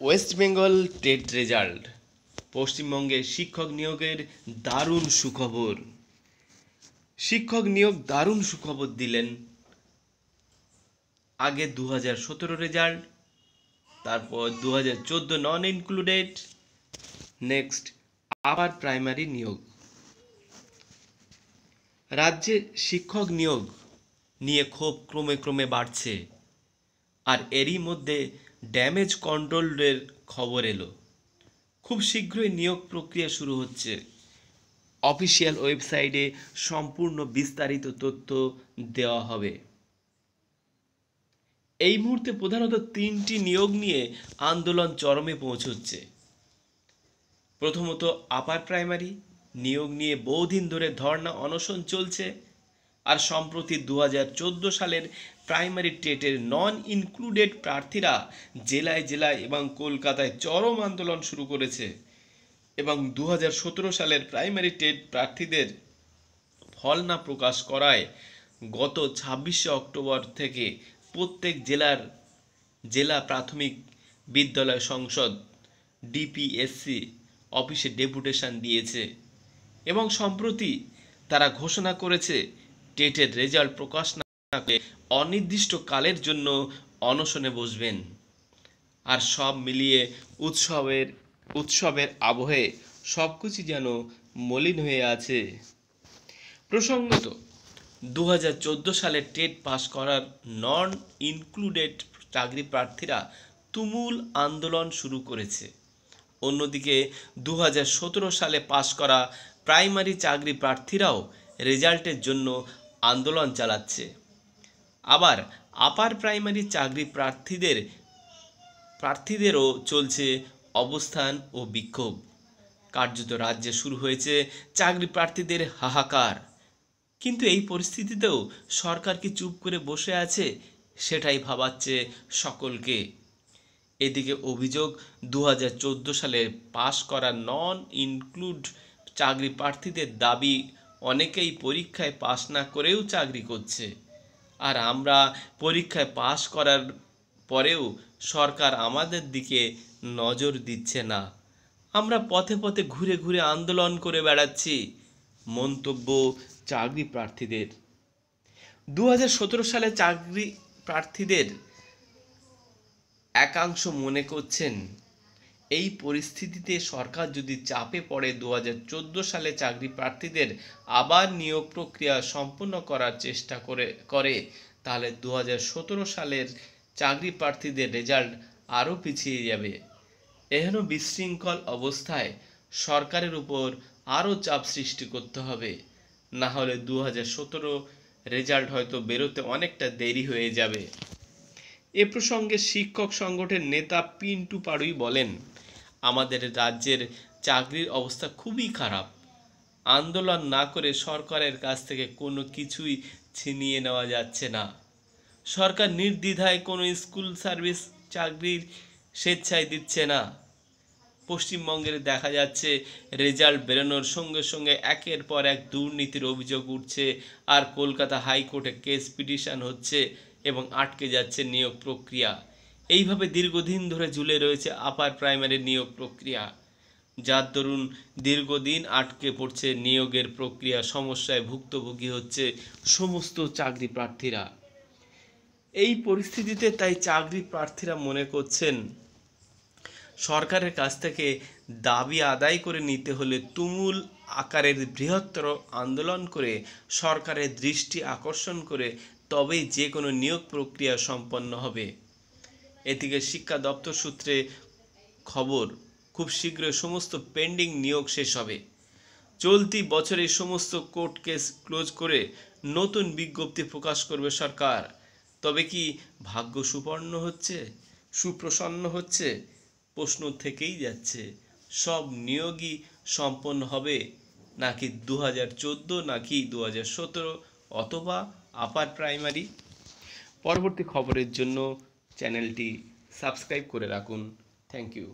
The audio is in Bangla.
ওয়েস্ট বেঙ্গল টেট রেজাল্ট পশ্চিমবঙ্গে শিক্ষক নিয়োগের দারুণ সুখবর। শিক্ষক নিয়োগ দারুণ সুখবর দিলেন। আগে দু হাজার সতেরো রেজাল্ট তারপর দু হাজার চোদ্দ নন ইনক্লুডেড নেক্সট আবার প্রাইমারি নিয়োগ। রাজ্যে শিক্ষক নিয়োগ নিয়ে ক্ষোভ ক্রমে ক্রমে বাড়ছে। আর এরই মধ্যে ড্যামেজ কন্ট্রোলের খবর এলো। খুব শীঘ্রই নিয়োগ প্রক্রিয়া শুরু হচ্ছে। অফিসিয়াল ওয়েবসাইটে সম্পূর্ণ বিস্তারিত তথ্য দেওয়া হবে। এই মুহূর্তে প্রধানত তিনটি নিয়োগ নিয়ে আন্দোলন চরমে পৌঁছচ্ছে। প্রথমত আপার প্রাইমারি, নিয়োগ নিয়ে বহুদিন ধরে ধর্ণা অনশন চলছে। আর সম্প্রতি দু হাজার চোদ্দ সালের প্রাইমারি টেটের নন ইনক্লুডেড প্রার্থীরা জেলায় জেলায় এবং কলকাতায় চরম আন্দোলন শুরু করেছে এবং দু হাজার সতেরো সালের প্রাইমারি টেট প্রার্থীদের ফল না প্রকাশ করায় গত ছাব্বিশে অক্টোবর থেকে প্রত্যেক জেলার জেলা প্রাথমিক বিদ্যালয় সংসদ ডিপিএসসি অফিসে ডেপুটেশন দিয়েছে এবং সম্প্রতি তারা ঘোষণা করেছে টেটের রেজাল্ট প্রকাশ না করে অনির্দিষ্ট কালের জন্য অনশনে বসবেন। আর সব মিলিয়ে উৎসবের উৎসবের আবহে সব কিছু যেন মলিন হয়ে আছে। প্রসঙ্গত দু হাজার চোদ্দ সালে টেট পাস করার নন ইনক্লুডেড চাকরি প্রার্থীরা তুমুল আন্দোলন শুরু করেছে। অন্যদিকে দু হাজার সতেরো সালে পাশ করা প্রাইমারি চাকরি প্রার্থীরাও রেজাল্টের জন্য আন্দোলন চালাচ্ছে। আবার আপার প্রাইমারি চাকরি প্রার্থীদের, প্রার্থীদেরও চলছে অবস্থান ও বিক্ষোভ। কার্যত রাজ্যে শুরু হয়েছে চাকরি প্রার্থীদের হাহাকার। কিন্তু এই পরিস্থিতিতেও সরকার কি চুপ করে বসে আছে, সেটাই ভাবাচ্ছে সকলকে। এদিকে অভিযোগ দু হাজার চোদ্দ সালে পাশ করা নন ইনক্লুড চাকরি প্রার্থীদের দাবি অনেকেই পরীক্ষায় পাশ না করেও চাকরি করছে। আর আমরা পরীক্ষায় পাশ করার পরেও সরকার আমাদের দিকে নজর দিচ্ছে না। আমরা পথে পথে ঘুরে ঘুরে আন্দোলন করে বেড়াচ্ছি, মন্তব্য চাকরি প্রার্থীদের। দু হাজার সতেরো সালে চাকরি প্রার্থীদের একাংশ মনে করছেন এই পরিস্থিতিতে সরকার যদি চাপে পড়ে দু হাজার চোদ্দ সালে চাকরি প্রার্থীদের আবার নিয়োগ প্রক্রিয়া সম্পূর্ণ করার চেষ্টা করে করে, তাহলে দু হাজার সতেরো সালের চাকরি প্রার্থীদের রেজাল্ট আরও পিছিয়ে যাবে। এহেন বিশৃঙ্খল অবস্থায় সরকারের উপর আরও চাপ সৃষ্টি করতে হবে। না হলে দু হাজার সতেরো রেজাল্ট হয়তো বেরোতে অনেকটা দেরি হয়ে যাবে। এ প্রসঙ্গে শিক্ষক সংগঠনের নেতা পিন্টু পাড়ুই বলেন আমাদের রাজ্যের চাকরির অবস্থা খুবই খারাপ। আন্দোলন না করে সরকারের কাছ থেকে কোনো কিছুই ছিনিয়ে নেওয়া যাচ্ছে না। সরকার নির্দ্বিধায় কোনো স্কুল সার্ভিস চাকরির স্বেচ্ছায় দিচ্ছে না। পশ্চিমবঙ্গের দেখা যাচ্ছে, রেজাল্ট বেরোনোর সঙ্গে সঙ্গে একের পর এক দুর্নীতির অভিযোগ উঠছে আর কলকাতা হাইকোর্টে কেস পিটিশন হচ্ছে এবং আটকে যাচ্ছে নিয়োগ প্রক্রিয়া। এইভাবে দীর্ঘদিন ধরে ঝুলে রয়েছে আপার প্রাইমারি নিয়োগ প্রক্রিয়া। যার দরুন দীর্ঘদিন আটকে পড়ছে নিয়োগের প্রক্রিয়া, সমস্যায় ভুক্তভোগী হচ্ছে সমস্ত চাকরি প্রার্থীরা। এই পরিস্থিতিতে তাই চাকরি প্রার্থীরা মনে করছেন, সরকারের কাছ থেকে দাবি আদায় করে নিতে হলে তুমুল আকারের বৃহত্তর আন্দোলন করে সরকারের দৃষ্টি আকর্ষণ করে তবেই যে কোনো নিয়োগ প্রক্রিয়া সম্পন্ন হবে। এদিকে শিক্ষা দপ্তর সূত্রে খবর, খুব শীঘ্রই সমস্ত পেন্ডিং নিয়োগ শেষ হবে। চলতি বছরে সমস্ত কোর্ট কেস ক্লোজ করে নতুন বিজ্ঞপ্তি প্রকাশ করবে সরকার। তবে কি ভাগ্য সুপর্ণ হচ্ছে, সুপ্রসন্ন হচ্ছে? প্রশ্ন থেকেই যাচ্ছে, সব নিয়োগই সম্পন্ন হবে নাকি দু হাজার চোদ্দ, নাকি দু হাজার সতেরো অথবা আপার প্রাইমারি? পরবর্তী খবরের জন্য চ্যানেলটি সাবস্ক্রাইব করে রাখুন। Thank you.